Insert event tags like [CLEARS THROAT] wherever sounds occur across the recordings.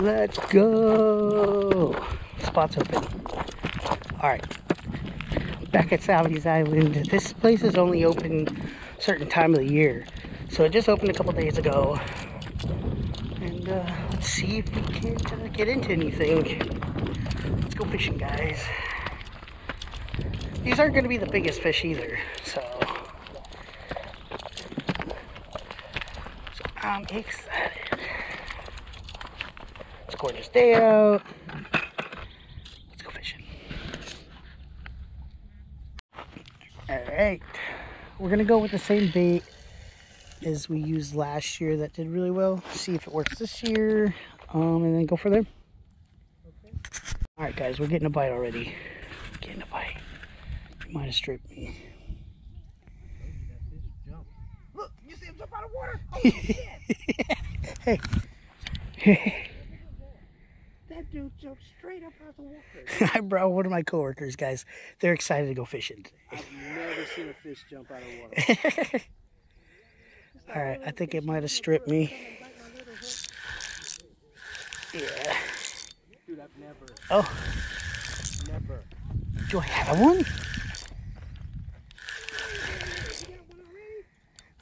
Let's go. Spot's open. All right. Back at Sauvie's Island. This place is only open certain time of the year. So it just opened a couple days ago. And uh, let's see if we can't uh, get into anything. Let's go fishing, guys. These aren't going to be the biggest fish either. So, so I'm excited. Gorgeous day out. Let's go fishing. Alright. We're gonna go with the same bait as we used last year that did really well. See if it works this year. Um, and then go for there. Alright guys, we're getting a bite already. Getting a bite. You Might have stripped me. Look, you see him jump out of water? [LAUGHS] [LAUGHS] hey. that [LAUGHS] dude jumped straight up out the water. [LAUGHS] I brought one of my coworkers, guys. They're excited to go fishing. I've never seen a fish jump out of water. [LAUGHS] All right, I think it might have stripped me. Yeah. Dude, I've never, Oh, never. do I have one?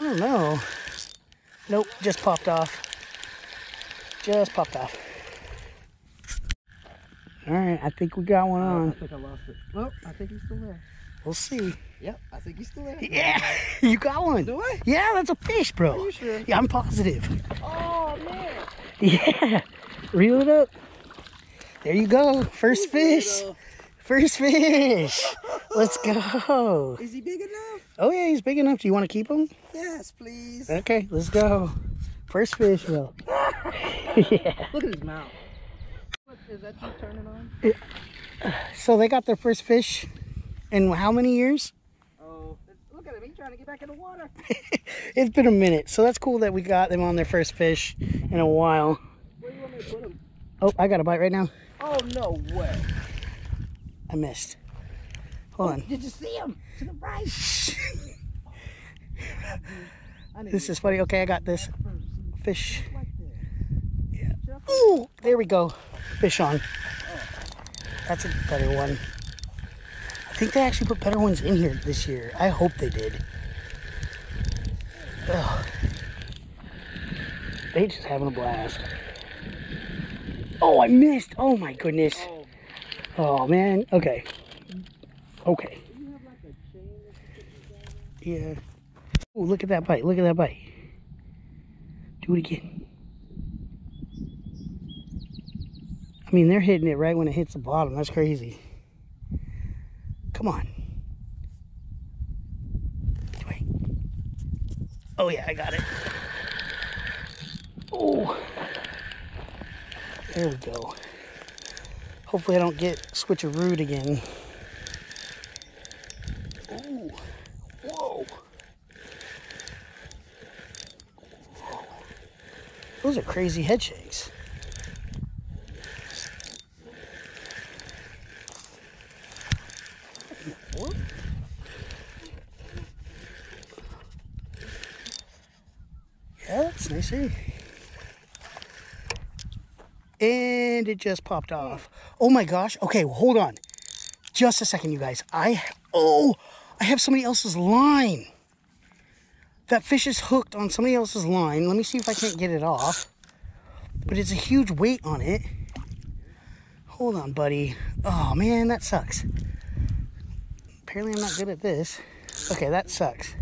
I don't know. Nope, just popped off. Just popped off. All right, I think we got one uh, I on. think I lost it. Well, I think he's still there. We'll see. Yep, I think he's still there. Yeah, [LAUGHS] you got one. Do I? Yeah, that's a fish, Are bro. you sure? Yeah, I'm positive. Oh, man. Yeah, reel it up. There you go. First fish. First fish. Let's go. Is he big enough? Oh yeah, he's big enough. Do you want to keep him? Yes, please. Okay, let's go. First fish, Will. [LAUGHS] yeah. Look at his mouth. Is that you turning on? Uh, so they got their first fish in how many years? Oh, look at him. He's trying to get back in the water. [LAUGHS] It's been a minute. So that's cool that we got them on their first fish in a while. Where do you want me to put him? Oh, I got a bite right now. Oh, no way. I missed. Hold on. Did you see him? To the right. [LAUGHS] This is funny. Okay, I got this fish. right there. Yeah. Jump. Ooh, there we go. Fish on. That's a better one. I think they actually put better ones in here this year. I hope they did. Ugh. They just having a blast. Oh, I missed. Oh my goodness. Oh, man. Okay. Okay. Yeah. Oh, look at that bite. Look at that bite. Do it again. I mean, they're hitting it right when it hits the bottom. That's crazy. Come on. Wait. Oh, yeah, I got it. Oh. There we go. Hopefully I don't get switcherooed again. Ooh. Whoa. Those are crazy head shakes. Yeah, that's nice. eh? And it just popped off. Oh my gosh. Okay, hold on. Just a second, you guys. I oh, I have somebody else's line. That fish is hooked on somebody else's line. Let me see if I can't get it off. But it's a huge weight on it. Hold on, buddy. Oh man, that sucks. Apparently I'm not good at this. Okay, that sucks.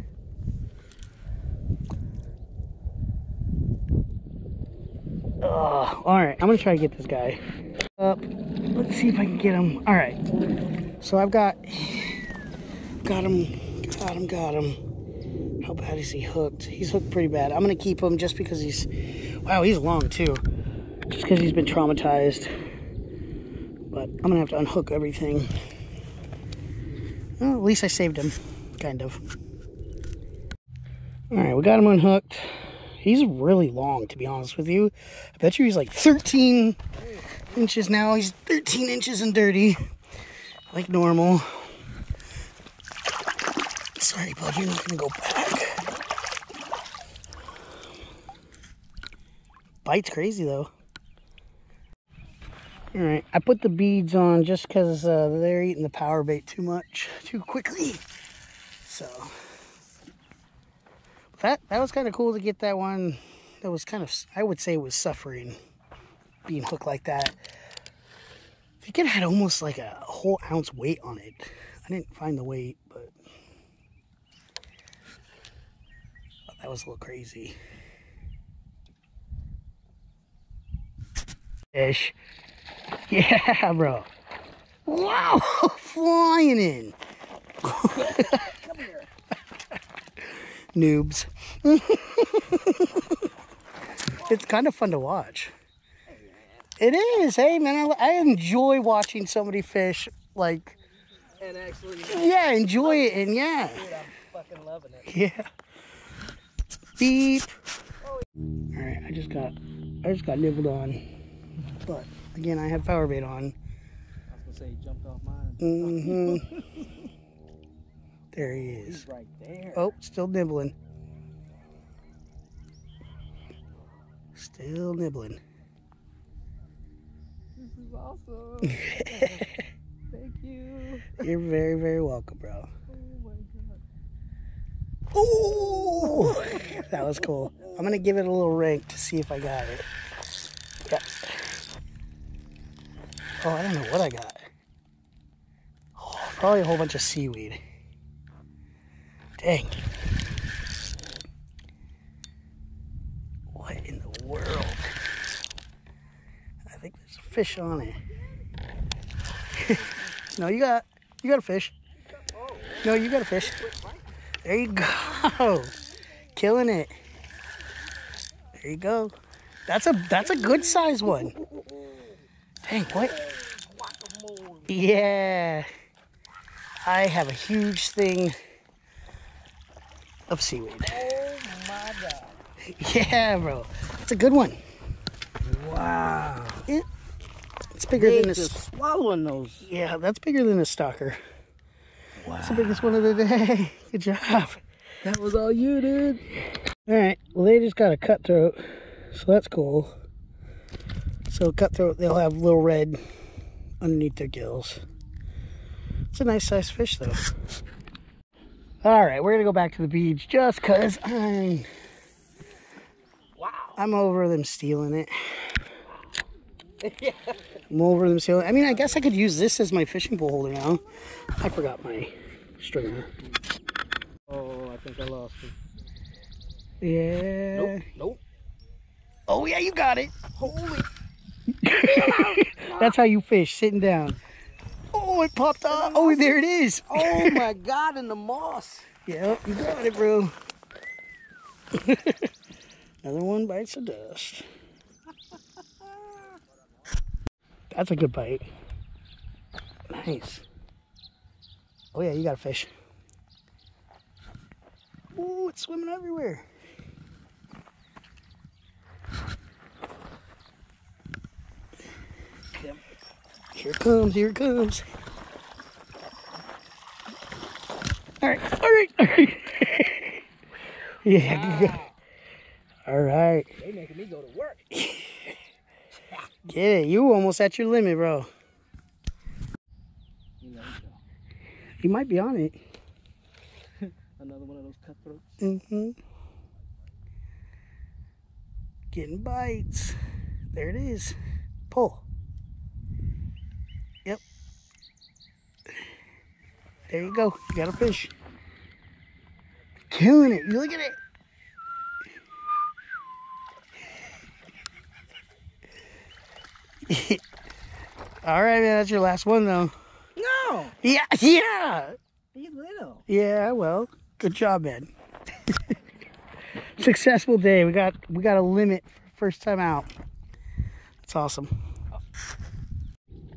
Ugh. All right, I'm gonna try to get this guy up. Let's see if I can get him. All right. So I've got, got him, got him, got him. How bad is he hooked? He's hooked pretty bad. I'm gonna keep him just because he's, wow, he's long too. Just because he's been traumatized. But I'm gonna have to unhook everything. Well, at least I saved him, kind of. All right, we got him unhooked. He's really long, to be honest with you. I bet you he's like 13 inches now. He's 13 inches and dirty, like normal. Sorry, bud, you're not gonna go back. Bite's crazy though. All right, I put the beads on just because uh, they're eating the power bait too much, too quickly. So that that was kind of cool to get that one. That was kind of, I would say, was suffering being hooked like that. I think it had almost like a whole ounce weight on it. I didn't find the weight, but that was a little crazy. Fish. [LAUGHS] Yeah, bro. Wow, [LAUGHS] flying in. [LAUGHS] Noobs. [LAUGHS] it's kind of fun to watch. It is. Hey, man, I, I enjoy watching somebody fish. Like, And actually, yeah, enjoy it, and yeah, dude, I'm fucking loving it. yeah. Beep. All right, I just got, I just got nibbled on, but again, I have power bait on. I was gonna say he jumped off mine. Mm-hmm. [LAUGHS] there he is. He's right there. Oh, still nibbling. Still nibbling. This is awesome. [LAUGHS] Thank you. You're very, very welcome, bro. Oh my god. Ooh, that was cool. I'm gonna give it a little rank to see if I got it. Oh, I don't know what I got. Oh, probably a whole bunch of seaweed. Dang. What in the world? I think there's a fish on it. [LAUGHS] no, you got you got a fish. No, you got a fish. There you go. [LAUGHS] Killing it. There you go. That's a that's a good size one. Dang, what? Yeah. I have a huge thing of seaweed. Oh my god. Yeah, bro. That's a good one. Wow. It's bigger They than a swallowing those. Yeah, that's bigger than a stalker. Wow. It's the biggest one of the day. [LAUGHS] Good job. That was all you dude. All right. Well, they just got a cutthroat, so that's cool. So cutthroat, they'll have little red underneath their gills. It's a nice sized fish, though. All right, we're gonna go back to the beach just cause I'm [CLEARS THROAT] Wow. I'm over them stealing it. [LAUGHS] I'm over them stealing. I mean, I guess I could use this as my fishing pole holder now. I forgot my stringer. Oh, I think I lost him. Yeah. Nope. Nope. Oh yeah, you got it. Holy. [LAUGHS] That's how you fish, sitting down. Oh, it popped off. Oh, there it is. Oh my [LAUGHS] god, in the moss. Yep, you got it, bro. [LAUGHS] Another one bites the dust. That's a good bite. Nice. Oh yeah, you got a fish. Ooh, it's swimming everywhere. Yep. Here it comes, here it comes. All right, all right, all right. [LAUGHS] yeah, good. all right. They making me go to work. Get it. You almost at your limit, bro. You You might be on it. [LAUGHS] another one of those cutthroats. Mm-hmm. Getting bites. There it is. Pull. Yep. There you go. You got a fish. Killing it. You look at it. [LAUGHS] All right, man. That's your last one, though. No, Yeah, [LAUGHS] yeah. he's little. Yeah, well, good job, man. [LAUGHS] Successful day. We got we got a limit first time out. That's awesome.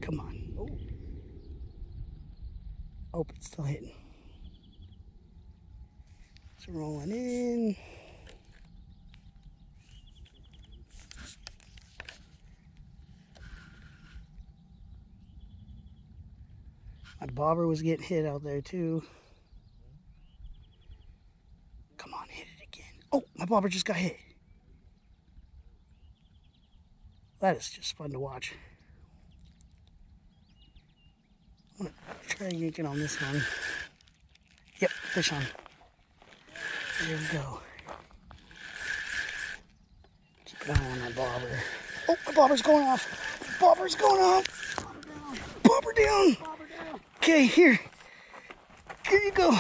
Come on. Oh. Oh, it's still hitting. It's rolling in. My bobber was getting hit out there too. Come on, hit it again. Oh, my bobber just got hit. That is just fun to watch. Try yanking on this one. Yep, fish on. There we go. Keep an eye on that bobber. Oh, the bobber's going off. The Bobber's going off. Bobber down. Bobber down. Okay, here. Here you go.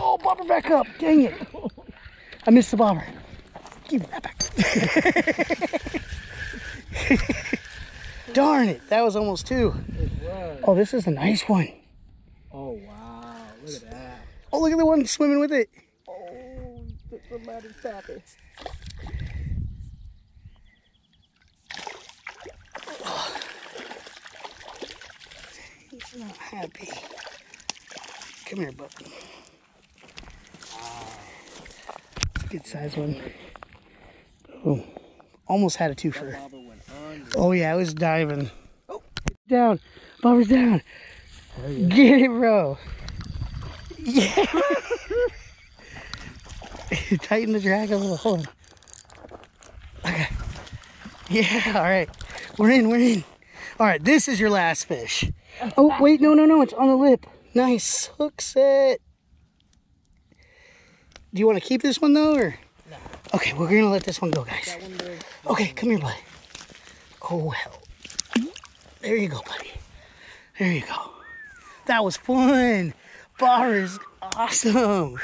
Oh, bobber back up. Dang it. I missed the bobber. Give me that back. [LAUGHS] Darn it. That was almost two. Oh, this is a nice one. Oh, wow. Look at that. Oh, look at the one swimming with it. Oh, the ladder's tapping. He's not happy. Come here, bud. It's a good size one. Oh, almost had a twofer. Bobber went under. Oh yeah, I was diving. Oh, down. Bobber's down. Get it, bro. Yeah. [LAUGHS] Tighten the drag a little. Hold on. Okay. Yeah, all right. We're in, we're in. All right, this is your last fish. Oh, wait, no, no, no, it's on the lip. Nice. Hook set. Do you want to keep this one though, or? No. Okay, we're gonna let this one go, guys. One. Okay, come here, buddy. Oh, hell. There you go, buddy. There you go. That was fun. Bar is awesome.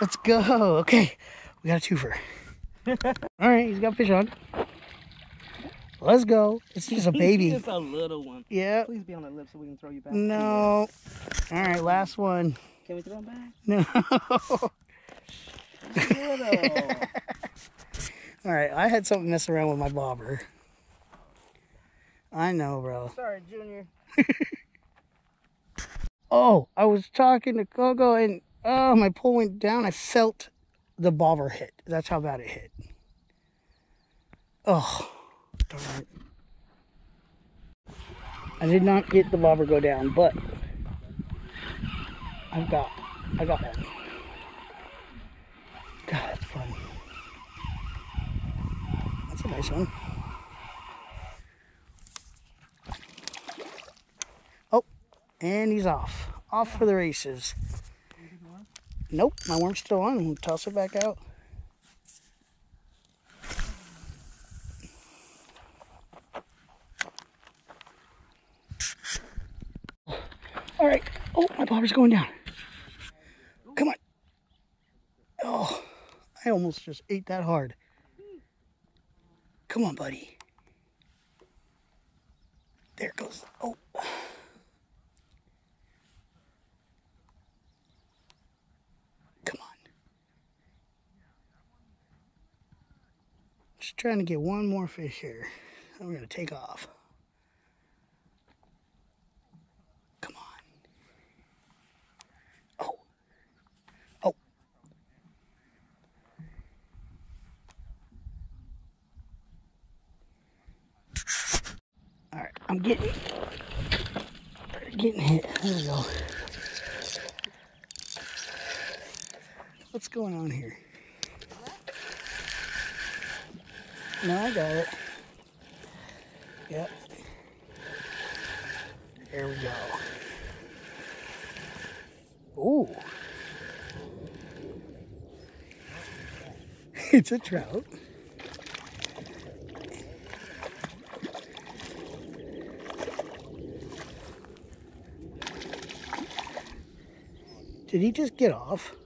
Let's go. Okay, we got a twofer. [LAUGHS] All right, he's got fish on. Let's go. It's just a baby. Just a little one. Yeah. Please be on the lip so we can throw you back. No. All right, last one. Can we throw him back? No. [LAUGHS] All right, I had something mess around with my bobber. I know, bro. Sorry, Junior. [LAUGHS] Oh, I was talking to Coco and oh, my pole went down. I felt the bobber hit. That's how bad it hit. Oh, darn it. I did not get the bobber go down, but I've got, I got one. God, that's fun. That's a nice one. And he's off. Off for the races. Nope, my worm's still on. We'll toss it back out. All right. Oh, my bobber's going down. Come on. Oh, I almost just ate that hard. Come on, buddy. There it goes. Oh. Come on. Just trying to get one more fish here. We're going to take off. Come on. Oh. Oh. All right, I'm getting getting hit. There we go. What's going on here? No, I got it. Yep. There we go. Ooh. [LAUGHS] it's a trout. Did he just get off?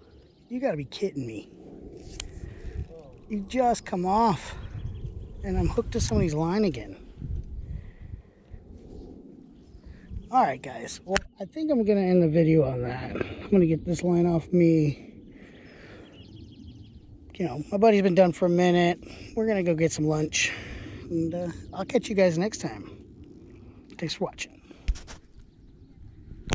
You gotta be kidding me. You just come off. And I'm hooked to somebody's line again. Alright guys, well I think I'm gonna end the video on that. I'm gonna get this line off me. You know, my buddy's been done for a minute. We're gonna go get some lunch. And uh, I'll catch you guys next time. Thanks for watching.